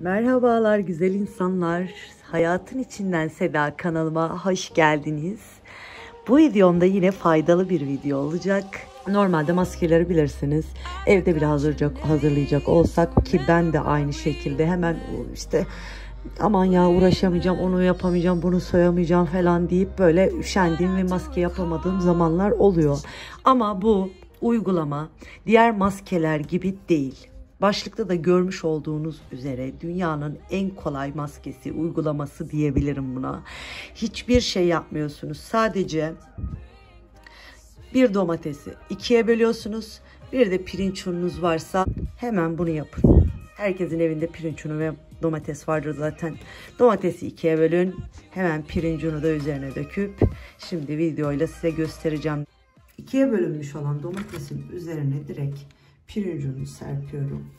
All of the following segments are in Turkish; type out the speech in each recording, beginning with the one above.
Merhabalar güzel insanlar. Hayatın içinden Seda kanalıma hoş geldiniz. Bu videomda yine faydalı bir video olacak. Normalde maskeleri bilirsiniz. Evde bile hazırlayacak, hazırlayacak olsak ki ben de aynı şekilde hemen işte aman ya uğraşamayacağım, onu yapamayacağım, bunu soyamayacağım falan deyip böyle üşendiğim ve maske yapamadığım zamanlar oluyor. Ama bu uygulama diğer maskeler gibi değil. Başlıkta da görmüş olduğunuz üzere dünyanın en kolay maskesi uygulaması diyebilirim buna. Hiçbir şey yapmıyorsunuz. Sadece bir domatesi ikiye bölüyorsunuz. Bir de pirinç ununuz varsa hemen bunu yapın. Herkesin evinde pirinç unu ve domates vardır zaten. Domatesi ikiye bölün. Hemen pirinç unu da üzerine döküp şimdi videoyla size göstereceğim. İkiye bölünmüş olan domatesin üzerine direkt pirinç unu serpiyorum.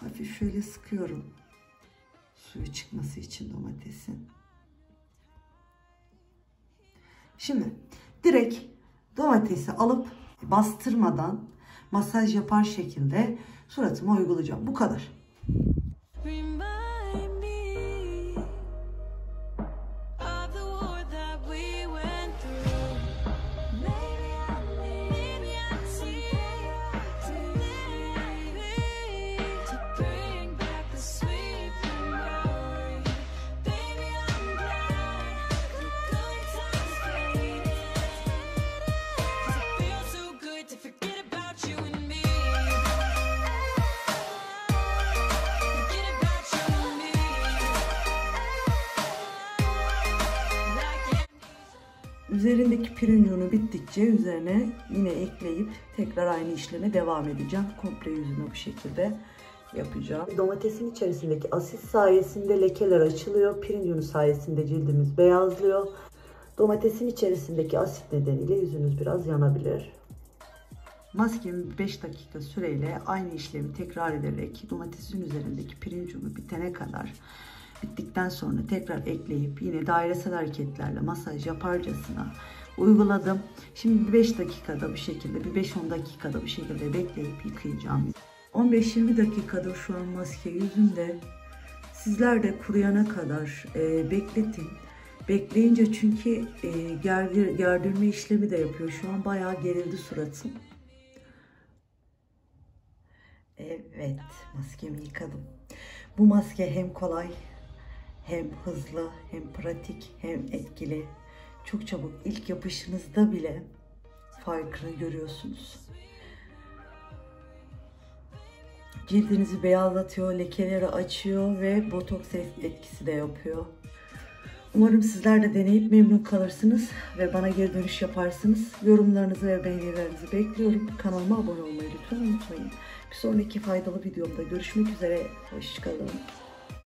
Hafif şöyle sıkıyorum. Suyu çıkması için domatesin. Şimdi direkt domatesi alıp bastırmadan masaj yapar şekilde suratıma uygulayacağım. Bu kadar. Üzerindeki pirinç unu bittikçe üzerine yine ekleyip tekrar aynı işleme devam edeceğim. Komple yüzüme bu şekilde yapacağım. Domatesin içerisindeki asit sayesinde lekeler açılıyor. Pirinç unu sayesinde cildimiz beyazlıyor. Domatesin içerisindeki asit nedeniyle yüzünüz biraz yanabilir. Maskemi 5 dakika süreyle aynı işlemi tekrar ederek domatesin üzerindeki pirinç unu bitene kadar Bittikten sonra tekrar ekleyip yine dairesel hareketlerle masaj yaparcasına uyguladım. Şimdi 5 dakikada bir şekilde bir 5-10 dakikada bir şekilde bekleyip yıkayacağım. 15-20 dakikada şu an maske yüzünde. Sizler de kuruyana kadar e, bekletin. Bekleyince çünkü e, gerdir, gerdirme işlemi de yapıyor. Şu an bayağı gerildi suratım. Evet, maskemi yıkadım. Bu maske hem kolay hem hızlı, hem pratik, hem etkili. Çok çabuk ilk yapışınızda bile farkını görüyorsunuz. Cildinizi beyazlatıyor, lekeleri açıyor ve botoks etkisi de yapıyor. Umarım sizler de deneyip memnun kalırsınız ve bana geri dönüş yaparsınız. Yorumlarınızı ve beğenilerinizi bekliyorum. Kanalıma abone olmayı lütfen unutmayın. Bir sonraki faydalı videomda görüşmek üzere. Hoşçakalın.